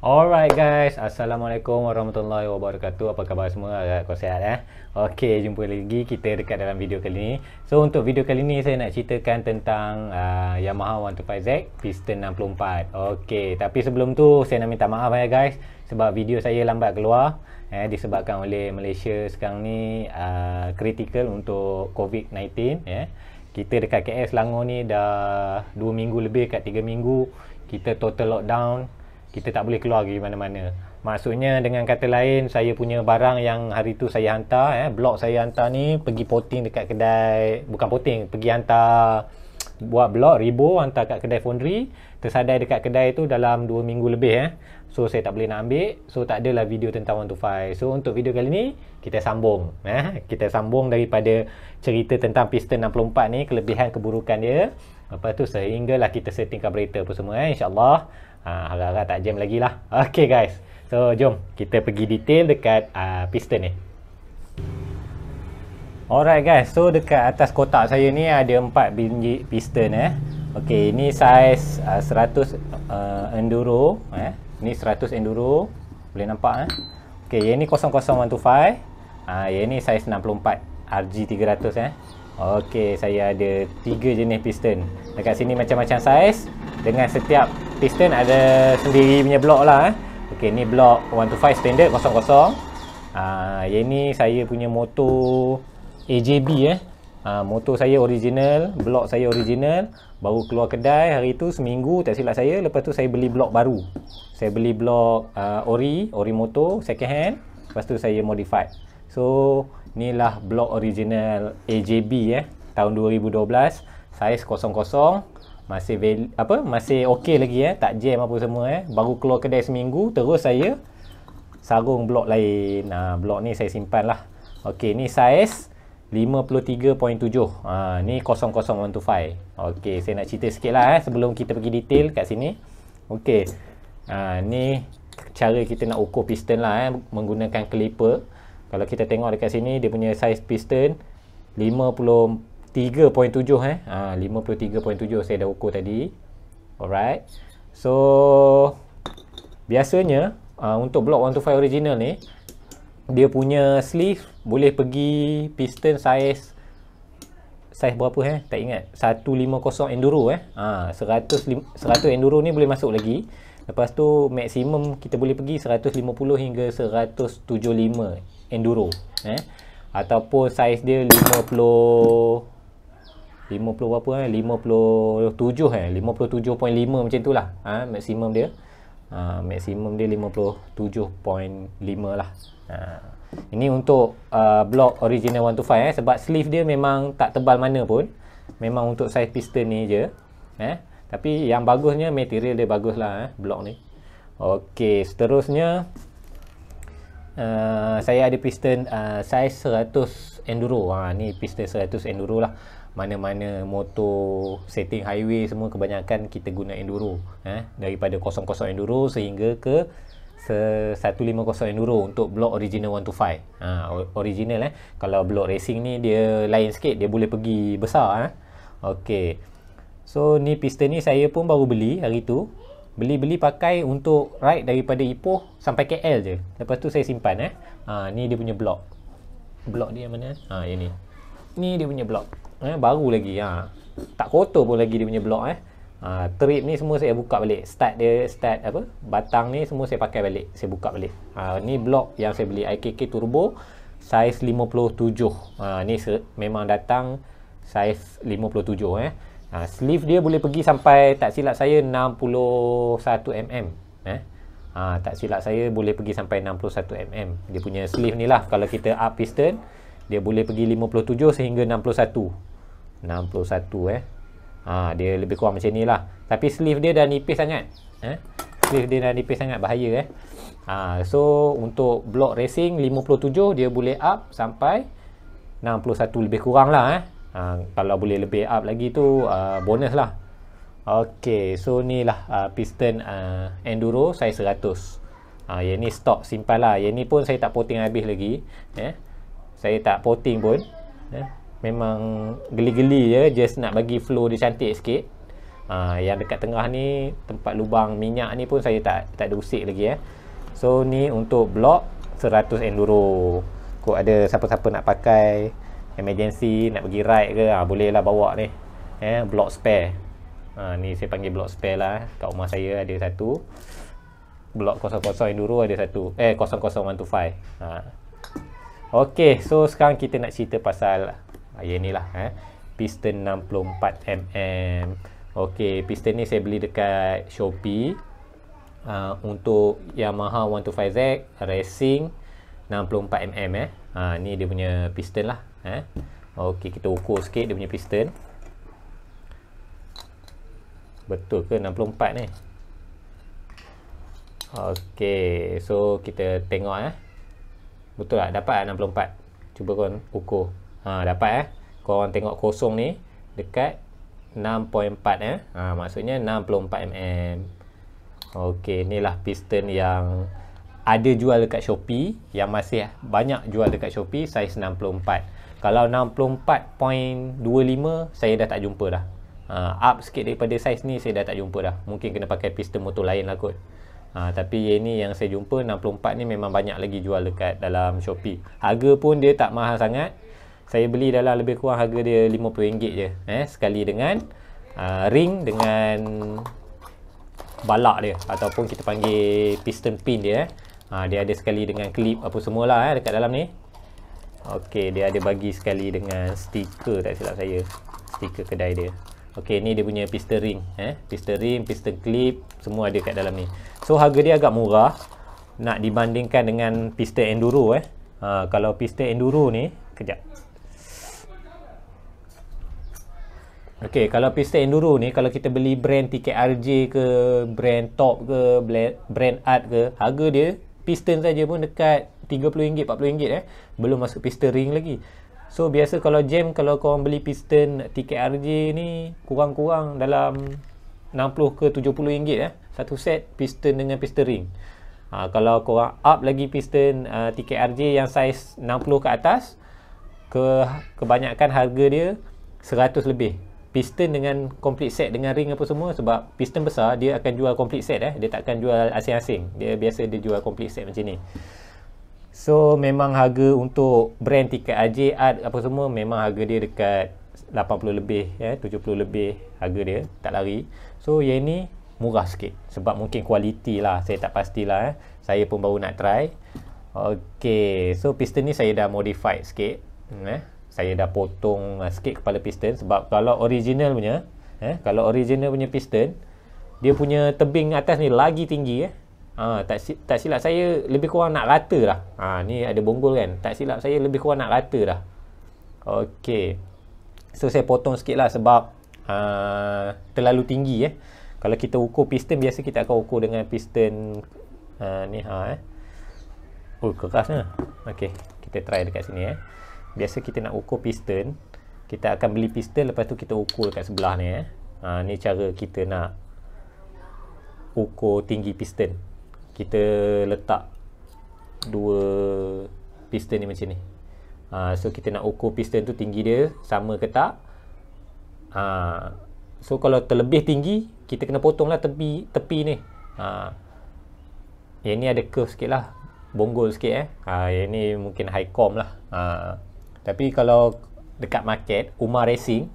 Alright guys, Assalamualaikum warahmatullahi wabarakatuh Apa khabar semua? Kau sihat eh? Ok, jumpa lagi kita dekat dalam video kali ni So untuk video kali ni saya nak ceritakan tentang uh, Yamaha 125Z Piston 64 Ok, tapi sebelum tu saya nak minta maaf ya guys Sebab video saya lambat keluar eh, Disebabkan oleh Malaysia sekarang ni uh, Critical untuk COVID-19 eh. Kita dekat KS Selangor ni dah 2 minggu lebih kat 3 minggu Kita total lockdown kita tak boleh keluar pergi mana-mana. Maksudnya dengan kata lain saya punya barang yang hari tu saya hantar eh blok saya hantar ni pergi potting dekat kedai bukan potting pergi hantar buat blok ribu hantar kat kedai foundry tersadai dekat kedai tu dalam 2 minggu lebih eh so saya tak boleh nak ambil so tak adalah video tentang 125 so untuk video kali ni kita sambung eh kita sambung daripada cerita tentang piston 64 ni kelebihan keburukan dia lepas tu sehinggalah kita setting carburetor apa semua eh insyaallah Ha, harap-harap tak jam lagi lah. Okay guys. So jom kita pergi detail dekat uh, piston ni. Alright guys. So dekat atas kotak saya ni ada 4 biji piston eh. Okay ini saiz uh, 100 uh, enduro eh. Ni 100 enduro. Boleh nampak eh. Okay yang ni 00125. Ah uh, yang ni saiz 64 RG 300 eh. Okay saya ada 3 jenis piston. Dekat sini macam-macam saiz dengan setiap piston ada sendiri punya blok lah eh. Okey ni blok 125 standard 00. Ah yang ni saya punya motor AJB eh. Ah motor saya original, blok saya original, baru keluar kedai hari tu seminggu tak silap saya, lepas tu saya beli blok baru. Saya beli blok uh, ori, ori motor second hand, lepas tu saya modify. So inilah blok original AJB eh tahun 2012 saiz 00 masih val, apa masih okey lagi eh. Tak jam apa semua eh. Baru keluar kedai seminggu terus saya sarung blok lain. Ha, blok ni saya simpan lah okey ni saiz 53.7 ha, ni 00125 okey saya nak cerita sikit lah eh sebelum kita pergi detail kat sini okey ha, ni cara kita nak ukur piston lah eh menggunakan clipper kalau kita tengok dekat sini dia punya saiz piston 50 3.7 eh. Ha 53.7 saya dah ukur tadi. Alright. So biasanya uh, untuk blok 125 original ni dia punya sleeve boleh pergi piston saiz saiz berapa eh? Tak ingat. 150 enduro eh. Ha 100 100 enduro ni boleh masuk lagi. Lepas tu maksimum kita boleh pergi 150 hingga 175 enduro eh ataupun saiz dia 50 50 berapa eh 57 eh 57.5 macam itulah ha maksimum dia ha maksimum dia 57.5 lah. Ha ini untuk uh, blok original 125 eh sebab sleeve dia memang tak tebal mana pun. Memang untuk saiz piston ni je eh. Tapi yang bagusnya material dia baguslah eh blok ni. Okey seterusnya uh, saya ada piston uh, saiz 100 enduro. Ha ni piston 100 enduro lah mana-mana motor setting highway semua kebanyakan kita guna enduro eh daripada 00 enduro sehingga ke 150 enduro untuk blok original 125 ha original eh? Kalau blok racing ni dia lain sikit dia boleh pergi besar eh okey. So ni piston ni saya pun baru beli hari tu. Beli-beli pakai untuk ride daripada Ipoh sampai KL je. Lepas tu saya simpan eh? Ha ni dia punya blok blok dia mana? Ha yang ni. Ni dia punya blok eh, baru lagi ha. tak kotor pun lagi dia punya blok eh. Ha, trip ni semua saya buka balik. Start dia start apa? Batang ni semua saya pakai balik. Saya buka balik. Ha, ni blok yang saya beli IKK turbo saiz 57 ha, ni memang datang saiz 57 eh. Ha, sleeve dia boleh pergi sampai tak silap saya 61 mm eh. Ha, tak silap saya boleh pergi sampai 61 mm dia punya sleeve ni lah. Kalau kita up piston dia boleh pergi 57 sehingga 61 61 eh. Ha, dia lebih kurang macam ni lah. Tapi sleeve dia dah nipis sangat. Eh? Sleeve dia dah nipis sangat. Bahaya eh. Ha, so, untuk block racing 57 dia boleh up sampai 61 lebih kurang lah eh. Ha, kalau boleh lebih up lagi tu uh, bonus lah. Okay, so ni lah uh, piston uh, enduro saiz 100. Ha, yang ni stok simpan lah. Yang ni pun saya tak potting habis lagi. Eh? Saya tak potting pun. Eh? Memang geli-geli je just nak bagi flow dia cantik sikit Ha, yang dekat tengah ni tempat lubang minyak ni pun saya tak tak ada usik lagi eh. So ni untuk blok 100 enduro. Kok ada siapa-siapa nak pakai emergency nak pergi ride ke ha, boleh lah bawa ni. Eh blok spare. Ha, ni saya panggil blok spare lah. Kat rumah saya ada satu. Blok 00 enduro ada satu. Eh 00125. Ha. Okey, so sekarang kita nak cerita pasal ah, ya ni lah eh. Piston 64 mm. Okey, piston ni saya beli dekat Shopee. Uh, untuk Yamaha 125Z Racing 64 mm eh. Ha ni dia punya piston lah eh. Okey, kita ukur sikit dia punya piston. Betul ke 64 ni? Okey, so kita tengok eh. Betul tak? Dapat tak 64? Cuba korang ukur. Ha, dapat eh. Korang tengok kosong ni dekat 6.4 eh. Ha, maksudnya 64 mm. Okey, inilah piston yang ada jual dekat Shopee yang masih banyak jual dekat Shopee saiz 64. Kalau 64.25 saya dah tak jumpa dah. Ha, up sikit daripada saiz ni saya dah tak jumpa dah. Mungkin kena pakai piston motor lain lah kot. Ha, tapi yang ni yang saya jumpa 64 ni memang banyak lagi jual dekat dalam Shopee. Harga pun dia tak mahal sangat. Saya beli dalam lebih kurang harga dia RM50 je. Eh, sekali dengan uh, ring dengan balak dia ataupun kita panggil piston pin dia eh. Ha, dia ada sekali dengan klip apa semualah eh dekat dalam ni. Okey, dia ada bagi sekali dengan stiker tak silap saya. Stiker kedai dia. Okey, ni dia punya piston ring eh. Piston ring, piston clip semua ada kat dalam ni. So harga dia agak murah nak dibandingkan dengan piston enduro eh. Ha, kalau piston enduro ni, kejap. Okey, kalau piston enduro ni kalau kita beli brand tiket RJ ke, brand top ke, brand art ke, harga dia piston saja pun dekat RM30, RM40 eh. Belum masuk piston ring lagi. So biasa kalau jam kalau kau beli piston tiket RJ ni kurang-kurang dalam 60 ke 70 ringgit eh. Satu set piston dengan piston ring. Ha, kalau kau up lagi piston uh, tiket RJ yang saiz 60 ke atas ke kebanyakan harga dia 100 lebih. Piston dengan complete set dengan ring apa semua sebab piston besar dia akan jual complete set eh. Dia takkan jual asing-asing. Dia biasa dia jual complete set macam ni. So memang harga untuk brand tiket AJ Art apa semua memang harga dia dekat 80 lebih ya, 70 lebih harga dia tak lari. So yang ni murah sikit sebab mungkin kualiti lah saya tak pastilah eh. Saya pun baru nak try. Okey, so piston ni saya dah modify sikit eh. Saya dah potong uh, sikit kepala piston sebab kalau original punya eh kalau original punya piston dia punya tebing atas ni lagi tinggi eh Ha, tak, tak silap saya lebih kurang nak rata dah. Ha, ni ada bonggol kan. Tak silap saya lebih kurang nak rata dah. Okey. So saya potong sikit lah sebab uh, terlalu tinggi eh. Kalau kita ukur piston biasa kita akan ukur dengan piston uh, ni ha eh. Oh keras ni. Okey, kita try dekat sini eh. Biasa kita nak ukur piston, kita akan beli piston lepas tu kita ukur dekat sebelah ni eh. Ha, ni cara kita nak ukur tinggi piston. Kita letak dua piston ni macam ni. Ha, so kita nak ukur piston tu tinggi dia sama ke tak? Ha, so kalau terlebih tinggi kita kena potong lah tepi, tepi ni. Ha, yang ni ada curve sikit lah bonggol sikit eh. Ha, yang ni mungkin high com lah. Ha, tapi kalau dekat market Umar Racing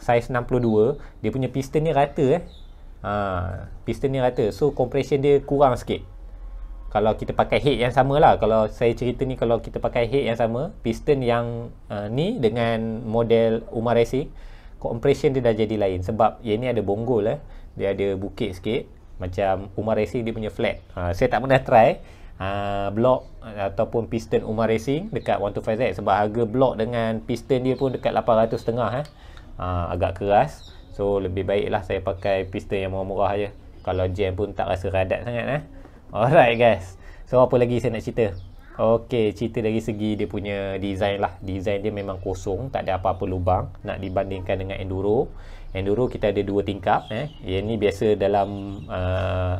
size 62 dia punya piston ni rata eh. Ha, piston ni rata. So compression dia kurang sikit. Kalau kita pakai head yang sama lah. Kalau saya cerita ni kalau kita pakai head yang sama piston yang uh, ni dengan model Umar Racing compression dia dah jadi lain. Sebab yang ni ada bonggol eh. Dia ada bukit sikit. Macam Umar Racing dia punya flat. Uh, saya tak pernah try uh, block uh, ataupun piston Umar Racing dekat 125Z sebab harga block dengan piston dia pun dekat 800 setengah eh uh, agak keras so lebih baik lah saya pakai piston yang murah-murah je kalau jam pun tak rasa radat sangat eh Alright guys. So apa lagi saya nak cerita? Okey, cerita dari segi dia punya design lah. Design dia memang kosong, tak ada apa-apa lubang nak dibandingkan dengan enduro. Enduro kita ada dua tingkap eh. Yang ni biasa dalam uh,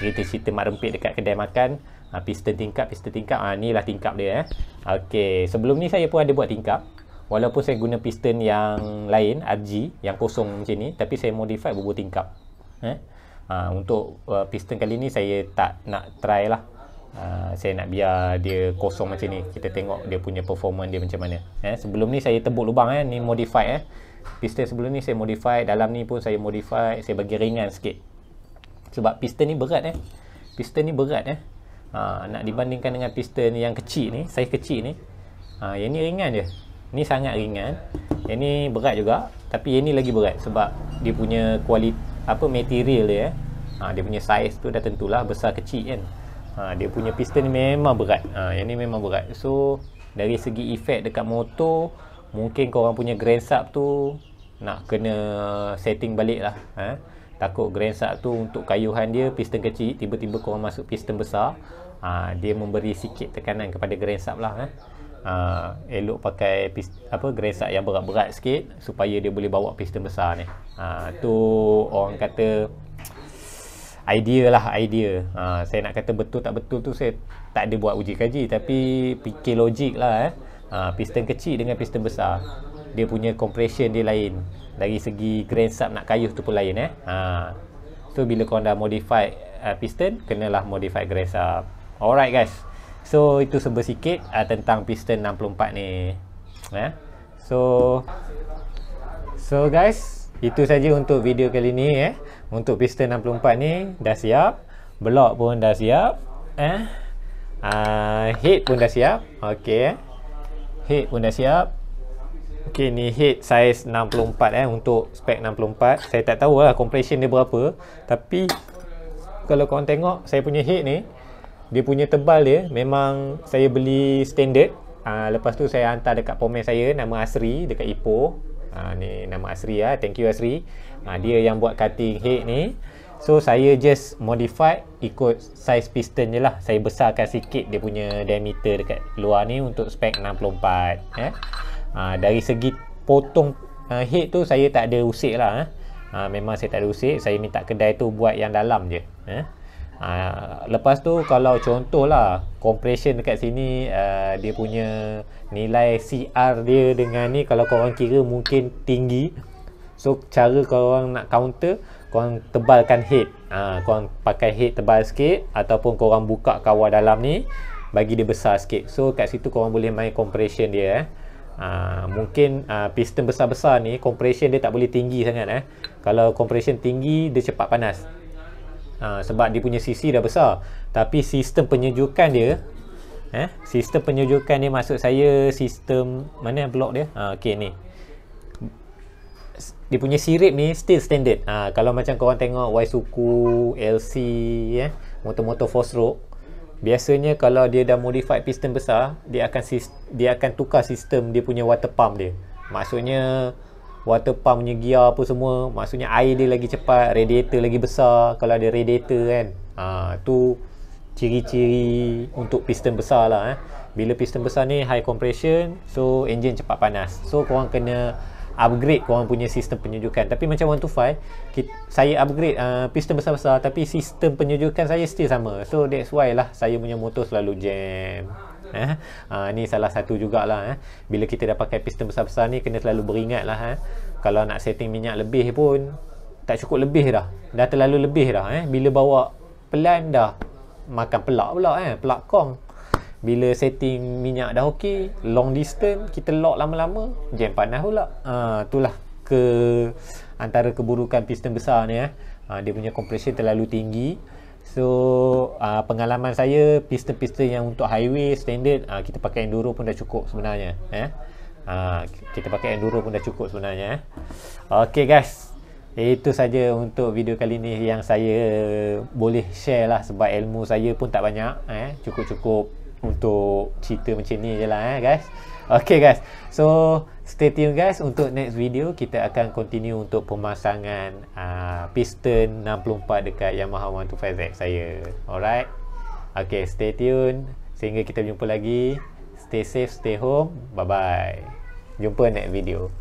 cerita-cerita mak rempit dekat kedai makan, uh, piston tingkap, piston tingkap. Ah uh, inilah tingkap dia eh. Okey, sebelum ni saya pun ada buat tingkap. walaupun saya guna piston yang lain RG yang kosong macam ni tapi saya modify bubur tingkap eh. Ha, untuk uh, piston kali ni saya tak nak try lah. Uh, saya nak biar dia kosong macam ni. Kita tengok dia punya performance dia macam mana eh. Sebelum ni saya tebuk lubang eh. Ni modify eh. Piston sebelum ni saya modify dalam ni pun saya modify. Saya bagi ringan sikit sebab piston ni berat eh. Piston ni berat eh. Ha, nak dibandingkan dengan piston yang kecil ni saiz kecil ni ha, yang ni ringan je. Ni sangat ringan. Yang ni berat juga tapi yang ni lagi berat sebab dia punya kualiti apa material dia eh. ha, dia punya saiz tu dah tentulah besar kecil kan. Ha, dia punya piston ni memang berat. Ha, yang ni memang berat. So dari segi efek dekat motor mungkin korang punya grand sub tu nak kena setting balik lah ha? Takut grand sub tu untuk kayuhan dia piston kecil tiba-tiba korang masuk piston besar ha, dia memberi sikit tekanan kepada grand sub lah ha? uh, elok pakai pist, apa gresat yang berat-berat sikit supaya dia boleh bawa piston besar ni. Uh, tu orang kata idea lah idea. Uh, saya nak kata betul tak betul tu saya tak ada buat uji kaji tapi fikir logik lah eh. Uh, piston kecil dengan piston besar dia punya compression dia lain dari segi grand sub nak kayuh tu pun lain eh. Uh, so bila kau dah modify uh, piston kenalah modify grand sub. Alright guys. So itu sebab sikit uh, tentang piston 64 ni. Ya. So So guys, itu saja untuk video kali ni eh. Untuk piston 64 ni dah siap. Block pun dah siap. Eh. Uh, head pun dah siap. Okey. Eh. Head pun dah siap. Okey ni head size 64 eh untuk spek 64. Saya tak tahu lah compression dia berapa. Tapi kalau korang tengok saya punya head ni dia punya tebal dia memang saya beli standard uh, lepas tu saya hantar dekat pomen saya nama Asri dekat Ipoh uh, ni nama Asri ya thank you Asri uh, dia yang buat cutting head ni so saya just modify ikut size piston je lah saya besarkan sikit dia punya diameter dekat luar ni untuk spek 64 eh. Uh, dari segi potong uh, head tu saya tak ada usik lah eh. uh, memang saya tak ada usik saya minta kedai tu buat yang dalam je eh. Ha, lepas tu kalau contohlah compression dekat sini uh, dia punya nilai CR dia dengan ni kalau korang kira mungkin tinggi so cara korang nak counter korang tebalkan head ha, korang pakai head tebal sikit ataupun korang buka kawal dalam ni bagi dia besar sikit so kat situ korang boleh main compression dia eh. Ha, mungkin uh, piston besar-besar ni compression dia tak boleh tinggi sangat eh. kalau compression tinggi dia cepat panas. Ha, sebab dia punya sisi dah besar. Tapi sistem penyejukan dia eh sistem penyejukan dia maksud saya sistem mana blok dia? Ha, okey ni. Dia punya sirip ni still standard. Ha, kalau macam korang tengok Y suku LC eh motor-motor 4 stroke biasanya kalau dia dah modify piston besar dia akan dia akan tukar sistem dia punya water pump dia. Maksudnya water pump punya gear apa semua maksudnya air dia lagi cepat radiator lagi besar kalau ada radiator kan. Ha, tu ciri-ciri untuk piston besar lah eh. bila piston besar ni high compression so engine cepat panas. So korang kena upgrade korang punya sistem penyejukan. Tapi macam 125 kita, saya upgrade uh, piston besar-besar tapi sistem penyejukan saya still sama. So that's why lah saya punya motor selalu jam. Eh ha, ni salah satu jugalah eh. Bila kita dah pakai piston besar-besar ni kena selalu beringat lah eh. Kalau nak setting minyak lebih pun tak cukup lebih dah. Dah terlalu lebih dah eh. Bila bawa pelan dah makan pelak pula eh. Pelak kong bila setting minyak dah okey long distance kita lock lama-lama jam panas pula ha, itulah ke antara keburukan piston besar ni eh ha, dia punya compression terlalu tinggi So uh, pengalaman saya piston-piston yang untuk highway standard uh, kita pakai enduro pun dah cukup sebenarnya eh. Uh, kita pakai enduro pun dah cukup sebenarnya eh. Okay guys. Itu saja untuk video kali ni yang saya boleh share lah sebab ilmu saya pun tak banyak eh. Cukup-cukup untuk cerita macam ni je lah eh guys. Okay guys. So stay tune guys untuk next video. Kita akan continue untuk pemasangan uh, piston 64 dekat Yamaha 125Z saya. Alright? Ok stay tune sehingga kita jumpa lagi. Stay safe stay home. Bye bye jumpa next video